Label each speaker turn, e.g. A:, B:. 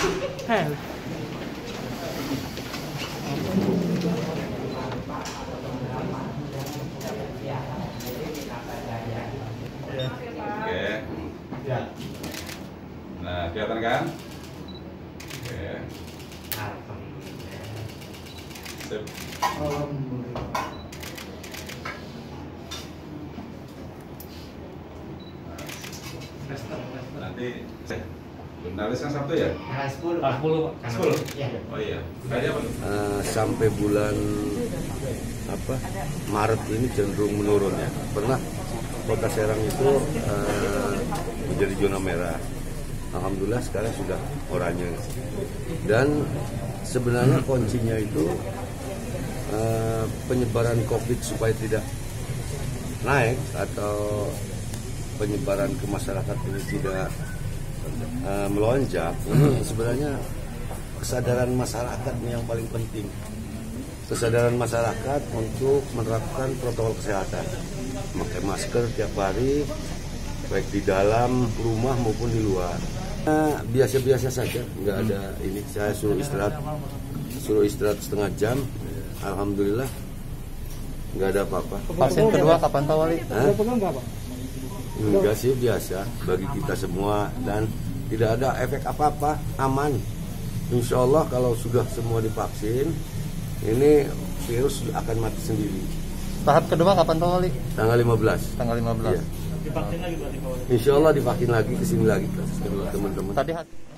A: Hel.
B: Oke. Nah, kelihatan kan? Oke. Sip. Nanti Jurnalis kan Sabtu ya?
C: Tanggal 10
A: Tanggal 10, Pak.
C: Tanggal
B: 10?
C: 10. Iya.
B: Oh iya. Tadi apa?
D: Eh, sampai bulan apa Maret ini cenderung menurun ya. Pernah kota Serang itu eh, menjadi zona merah. Alhamdulillah sekarang sudah oranye. Dan sebenarnya kuncinya itu eh, penyebaran COVID supaya tidak naik atau penyebaran ke masyarakat ini tidak eh, melonjak. Ini sebenarnya kesadaran masyarakat ini yang paling penting. Kesadaran masyarakat untuk menerapkan protokol kesehatan. Memakai masker tiap hari, baik di dalam rumah maupun di luar. Eh, Biasa-biasa saja, nggak ada ini. Saya suruh istirahat, suruh istirahat setengah jam. Alhamdulillah, nggak ada apa-apa.
A: Vaksin kedua kapan Pak Wali?
D: Hah? Enggak sih biasa bagi kita semua dan tidak ada efek apa-apa, aman. Insya Allah kalau sudah semua divaksin, ini virus akan mati sendiri.
A: Tahap kedua kapan Pak Wali?
D: Tanggal 15.
A: Tanggal 15.
D: Iya. Insya Allah divaksin lagi ke sini lagi ke teman-teman.
A: Tadi hat-